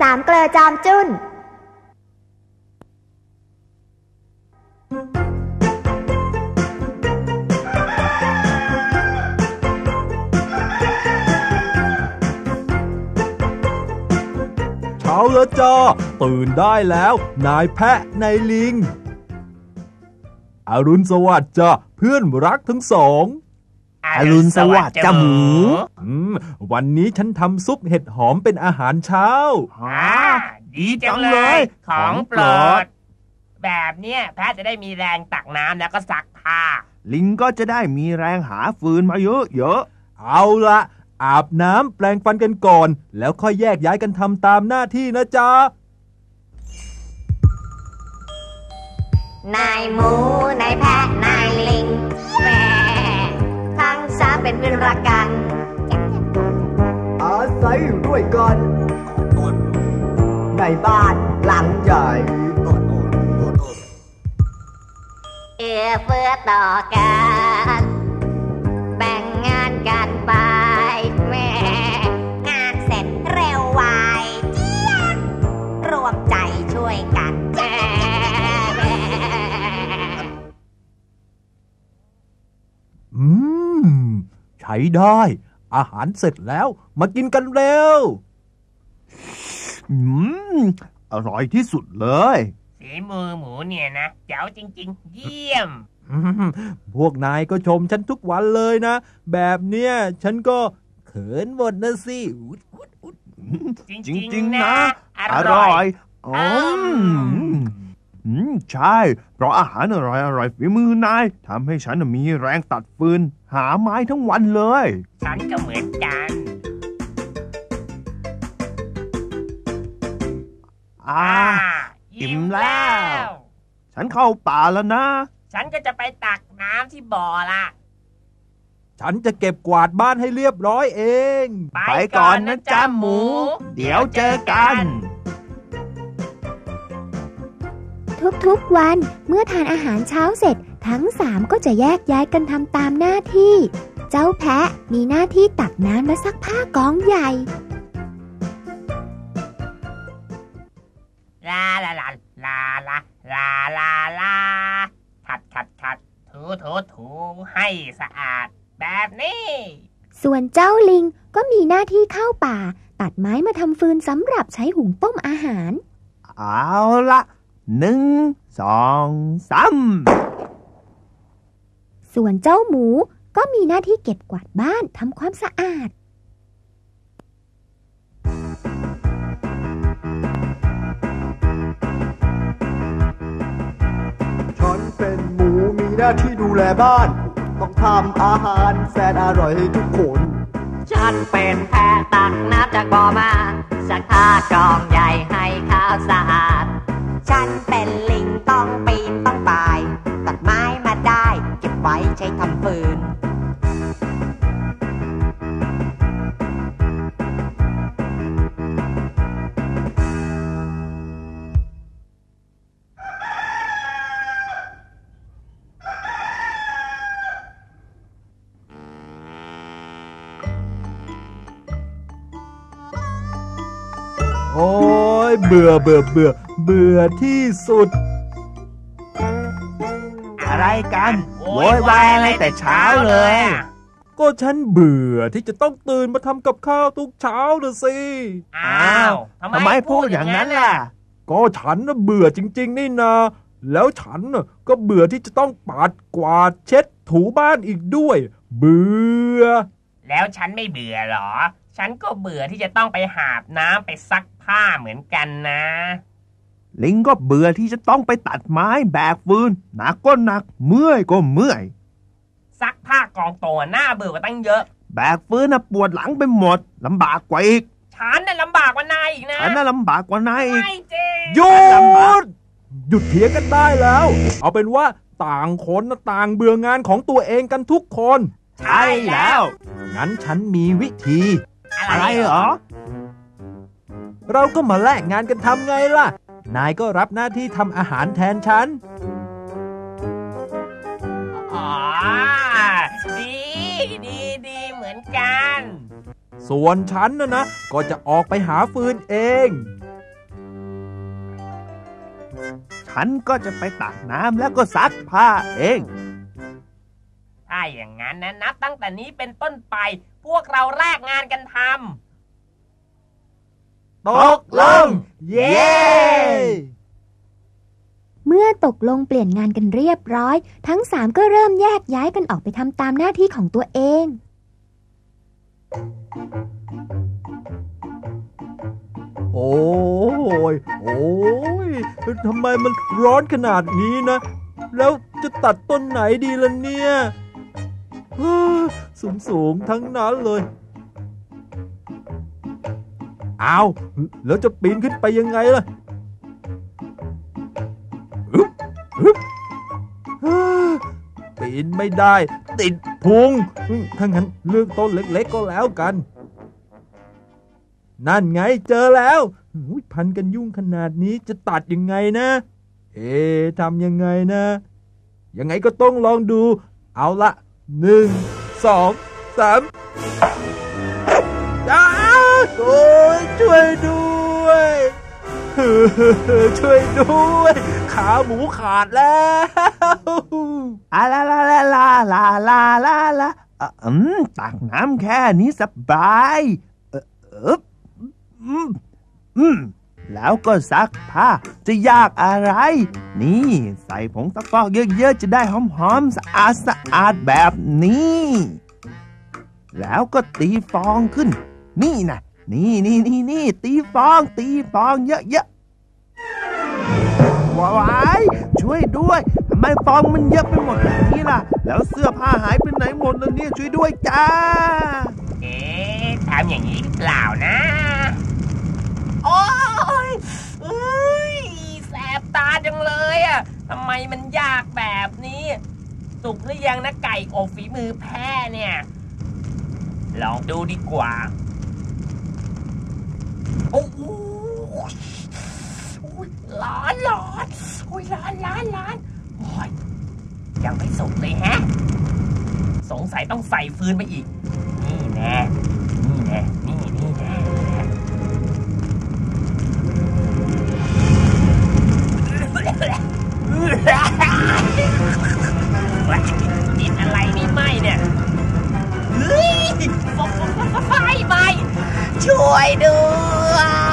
สามเกลือจอมจุนเช้าแล้วจ้าตื่นได้แล้ว นายแพะนายลิง อรุณสวัสดิ์จ้าเพื่อนรักทั้งสอง อรุณสวัสดิ์จ้าหมูอืมวันนี้ฉันทำซุปเห็ดหอมเป็นอาหารเช้าฮ่าดีจังเลย ของโปรด แบบเนี้ยแพทย์จะได้มีแรงตักน้ำแล้วก็ซักผ้า ลิงก็จะได้มีแรงหาฟืนมาเยอะเอาละอาบน้ำแปลงฟันกันก่อน แล้วค่อยแยกย้ายกันทำตามหน้าที่นะจ๊ะ นายหมู นายแพะ นายลิงแหม่ทั้งสาม เป็นเพื่อนรักกัน อาศัยอยู่ด้วยกันในบ้านหลังใหญ่เอื้อเฟื้อต่อกัน ได้ อาหารเสร็จแล้วมากินกันเร็วๆอืม อร่อยที่สุดเลยสีมือหมูเนี่ยนะเจ๋วจริง ๆ เยี่ยมอืมพวกนายก็ชมฉันทุกวันเลยนะ แบบเนี้ยฉันก็เขินหมดนะสิอุ๊ยอุ๊ยอุ๊ยจริงจๆริง ๆ นะนะออร่ร่ออยยอืม อืมใช่ เพราะอาหารอร่อยอร่อยฝีมือนายทำให้ฉันน่ะมีแรงตัดฟืน หาไม้ทั้งวันเลย ฉันก็เหมือนกัน อ่า อิ่มแล้ว ฉันเข้าป่าแล้วนะ ฉันก็จะไปตักน้ำที่บ่อละฉันจะเก็บกวาดบ้านให้เรียบร้อยเอง ไปก่อนนะจ๊ะหมู เดี๋ยวเจอกัน ทุกๆวันเมื่อทานอาหารเช้าเสร็จ ทั้งสามก็จะแยกย้ายกันทำตามหน้าที่ เจ้าแพะมีหน้าที่ตักน้ำและซักผ้ากองใหญ่ลาลาลาลาลาลาลาลาขัดขัดขัดถูถูถูให้สะอาดแบบนี้ ส่วนเจ้าลิงก็มีหน้าที่เข้าป่า ตัดไม้มาทำฟืนสำหรับใช้หุงต้มอาหาร เอาละ หนึ่งสองสามส่วนเจ้าหมูก็มีหน้าที่เก็บกวาดบ้านทำความสะอาด ฉันเป็นหมูมีหน้าที่ดูแลบ้าน ต้องทำอาหารแสนอร่อยให้ทุกคน ฉันเป็นแพะตักน้ำจากบ่อมาสักผ้ากองใหญ่ให้ข้าวสะอาด ฉันเป็นลิงต้องปี เบื่อเบื่อเบื่อเบื่อที่สุด อะไรกันโวยวายอะไรแต่เช้าเลย ก็ฉันเบื่อที่จะต้องตื่นมาทำกับข้าวทุกเช้าน่ะสิอ้าวทำไมพูดอย่างนั้นล่ะ ก็ฉันน่ะเบื่อจริง ๆ นี่นาแล้วฉันน่ะก็เบื่อที่จะต้องปัดกวาดเช็ดถูบ้านอีกด้วย เบื่อ แล้วฉันไม่เบื่อเหรอ ฉันก็เบื่อที่จะต้องไปหาบน้ำไปซัก ผ้าเหมือนกันนะ ลิงก็เบื่อที่จะต้องไปตัดไม้แบกฟืน หนักก็หนัก เมื่อยก็เมื่อย ซักผ้ากองโตหน้าเบื่อกว่าตั้งเยอะ แบกฟืนน่ะปวดหลังไปหมดลำบากกว่าอีก ฉันน่ะลำบากกว่านายอีกนะฉันน่ะลำบากกว่านายอีกไม่จริงหยุดหยุดเถียงกันได้แล้ว เอาเป็นว่าต่างคนน่ะต่างเบื่องานของตัวเองกันทุกคน ใช่แล้ว งั้นฉันมีวิธี อะไรเหรอ เราก็มาแลกงานกันทำไงล่ะ นายก็รับหน้าที่ทำอาหารแทนฉันอ๋อดีดีดีเหมือนกัน ส่วนฉันนะนะ ก็จะออกไปหาฟืนเอง ฉันก็จะไปตักน้ำแล้วก็ซักผ้าเองถ้าอย่างนั้นนะนับตั้งแต่นี้เป็นต้นไป พวกเราแลกงานกันท ตกลง เย้ เมื่อตกลงเปลี่ยนงานกันเรียบร้อย ทั้งสามก็เริ่มแยกย้ายกันออกไปทำตามหน้าที่ของตัวเอง โอ้ย โอ้ยทำไมมันร้อนขนาดนี้นะ แล้วจะตัดต้นไหนดีล่ะเนี่ย สูงสูงๆทั้งนั้นเลยเอาว แล้วจะปีนขึ้นไปยังไงล่ะปีนไม่ได้ ติดพุงถ้างั้นเลือกต้นเล็ก ๆ ก็แล้วกัน นั่นไงเจอแล้วหุยพันกันยุ่งขนาดนี้จะตัดยังไงนะ เอ๊ทำยังไงนะ ยังไงก็ต้องลองดู เอาละหนึ่งสองสาม โอ้ยช่วยด้วยช่วยด้วย ขาหมูขาดแล้วอาลาลาลาลาลาลาลาลาอืมตักน้ำแค่นี้สบายเออเอออืมอืมแล้วก็ซักผ้าจะยากอะไร นี่ใส่ผงซักฟอกเยอะๆ จะได้หอมๆ สะอาดสะอาดแบบนี้ แล้วก็ตีฟองขึ้น นี่นะ นี่นี่นี่นี่ตีฟอง ตีฟองเยอะๆว้ายช่วยด้วยทำไมฟองมันเยอะไปหมดแบบนี้ล่ะ แล้วเสื้อผ้าหายไปไหนหมดแล้วเนี่ยช่วยด้วยจ้าำเอ๊ะทำอย่างนี้หรือเปล่านะ โอ้ยเอ้ยแสบตาจังเลยอะทำไมมันยากแบบนี้ สุกหรือยังนะไก่อบฝีมือแพ้เนี่ย ลองดูดีกว่า โอ้โหอุ๊ย ร้อนร้อนอุ้ยร้อนร้อนร้อนโอ้ยยังไม่สุกเลยแฮะ สงสัยต้องใส่ฟืนไปอีก นี่แน่นี่แน่นี่นี่แน่นี่แน่กินอะไรนี่ไหมเนี่ยเฮ้ยไฟไฟไหมช่วยด้วย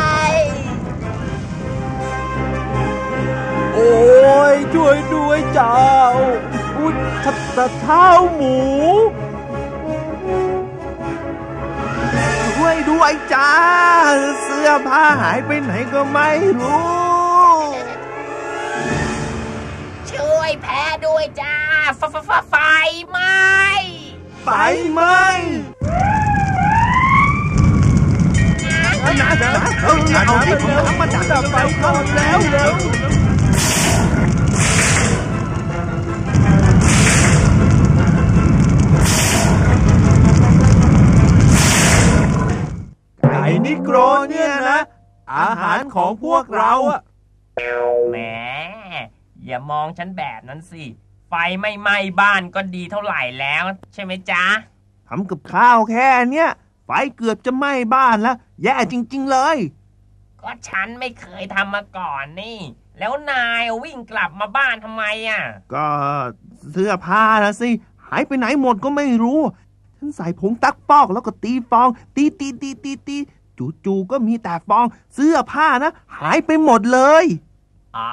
ช่วยด้วยเจ้า อุ้ยทัดตะเท้าหมู ช่วยด้วยจ้า เสื้อผ้าหายไปไหนก็ไม่รู้ ช่วยแพ้ด้วยจ้าไฟไฟไฟไฟไหมไปไหมนะนะนะเอาเอาที่ผมทำมาจากไฟก่อนแล้วเร็ว นิโกรเนี่ยนะ อาหารของพวกเราอะแหมอย่ามองฉันแบบนั้นสิ ไฟไม่ไหม้บ้านก็ดีเท่าไหร่แล้ว ใช่ไหมจ๊ะทำกับข้าวแค่เนี้ยไฟเกือบจะไหม้บ้านแล้ว แย่จริง ๆ เลย ก็ฉันไม่เคยทำมาก่อนนี่ แล้วนายวิ่งกลับมาบ้านทำไมอะ ก็เสื้อผ้านะสิ หายไปไหนหมดก็ไม่รู้ ฉันใส่ผงตักฟอกแล้วก็ตีฟอง ตีตีตีตีตี จู่ๆก็มีแต่ฟองเสื้อผ้านะ หายไปหมดเลยอ๋อ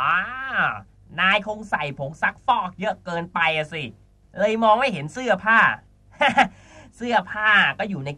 นายคงใส่ผงซักฟอกเยอะเกินไปอะสิ เลยมองไม่เห็นเสื้อผ้า เสื้อผ้าก็อยู่ใน